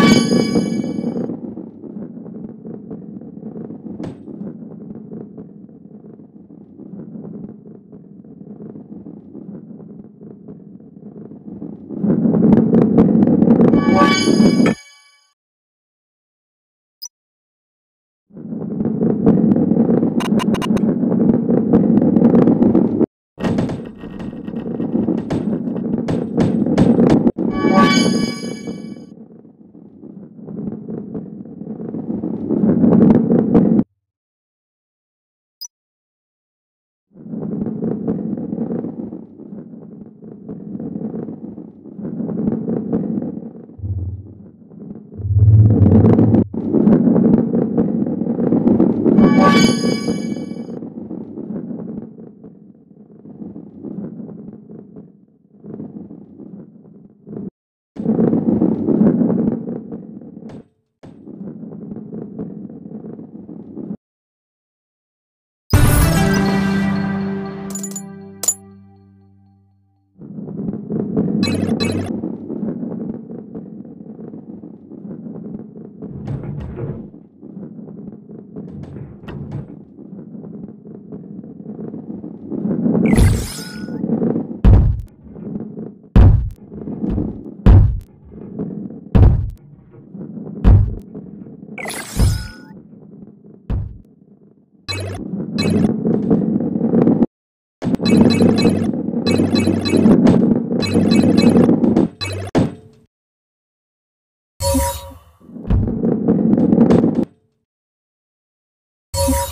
You you.